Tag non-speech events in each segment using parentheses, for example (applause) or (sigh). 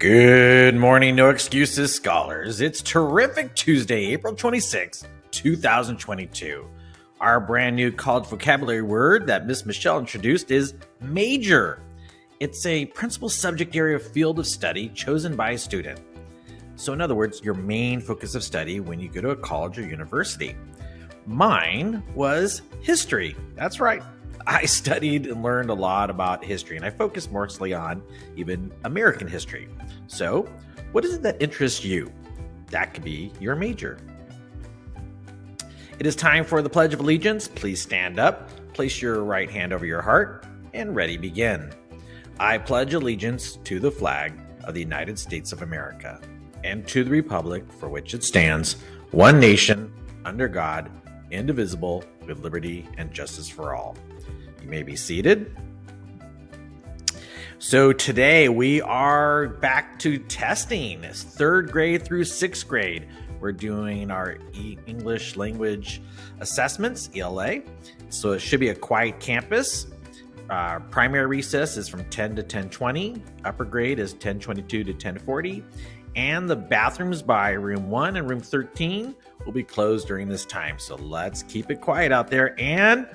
Good morning, no excuses, scholars. It's terrific Tuesday, April 26, 2022. Our brand new college vocabulary word that Miss Michelle introduced is major. It's a principal subject area field of study chosen by a student. So, in other words, your main focus of study when you go to a college or university. Mine was history. That's right. (laughs) I studied and learned a lot about history, and I focused mostly on even American history. So, what is it that interests you? That could be your major. It is time for the Pledge of Allegiance. Please stand up, place your right hand over your heart, and ready begin. I pledge allegiance to the flag of the United States of America and to the republic for which it stands, one nation, under God, indivisible, with liberty and justice for all. You may be seated. So today we are back to testing. Third grade through sixth grade. We're doing our English language assessments, ELA. So it should be a quiet campus. Uh, primary recess is from 10 to 10:20. Upper grade is 10:22 to 10:40, and the bathrooms by room one and room 13 will be closed during this time. So let's keep it quiet out there and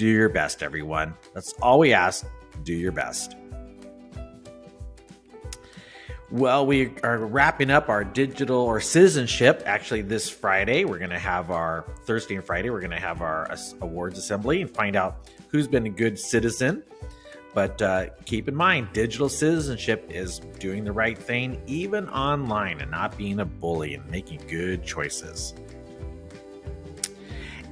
do your best, everyone. That's all we ask. Do your best. Well, we are wrapping up our digital or citizenship. Actually, this Friday, we're going to have our Thursday and Friday, we're going to have our awards assembly and find out who's been a good citizen. But uh, keep in mind, digital citizenship is doing the right thing, even online, and not being a bully and making good choices.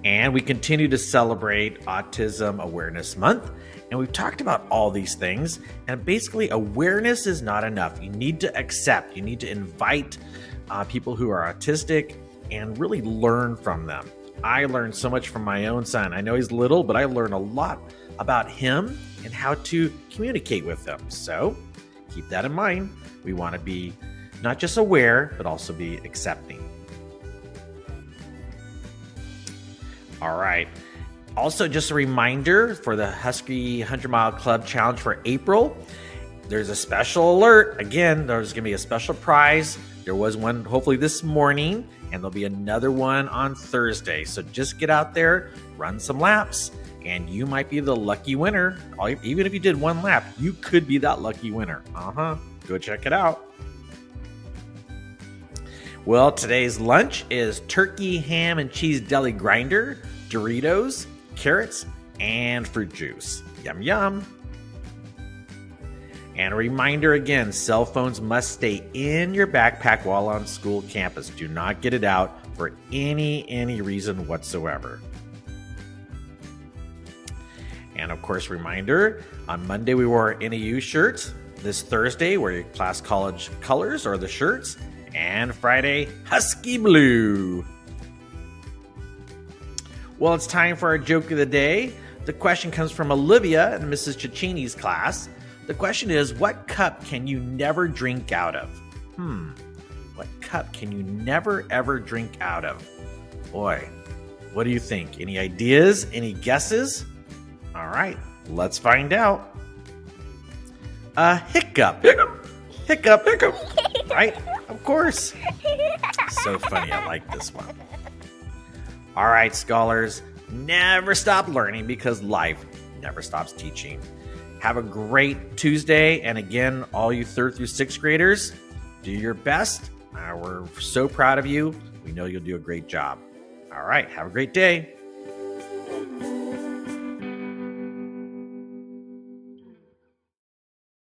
And we continue to celebrate Autism Awareness Month. And we've talked about all these things. And basically, awareness is not enough. You need to accept, you need to invite uh, people who are autistic and really learn from them. I learned so much from my own son. I know he's little, but I learned a lot about him and how to communicate with them. So keep that in mind. We want to be not just aware, but also be accepting. All right. Also, just a reminder for the Husky 100 Mile Club Challenge for April. There's a special alert. Again, there's going to be a special prize. There was one hopefully this morning, and there'll be another one on Thursday. So just get out there, run some laps, and you might be the lucky winner. Even if you did one lap, you could be that lucky winner. Uh huh. Go check it out. Well, today's lunch is turkey, ham, and cheese deli grinder, Doritos, carrots, and fruit juice. Yum, yum. And a reminder again cell phones must stay in your backpack while on school campus. Do not get it out for any any reason whatsoever. And of course, reminder on Monday we wore NEU shirts. This Thursday, wear your class college colors or the shirts. And Friday, Husky Blue. Well, it's time for our joke of the day. The question comes from Olivia in Mrs. Cicchini's class. The question is What cup can you never drink out of? Hmm. What cup can you never ever drink out of? Boy, what do you think? Any ideas? Any guesses? All right, let's find out. A hiccup. Hiccup. Hiccup. Hiccup. (laughs) Right? Of course. (laughs) So funny. I like this one. All right, scholars, never stop learning because life never stops teaching. Have a great Tuesday. And again, all you third through sixth graders, do your best. Uh, we're so proud of you. We know you'll do a great job. All right, have a great day.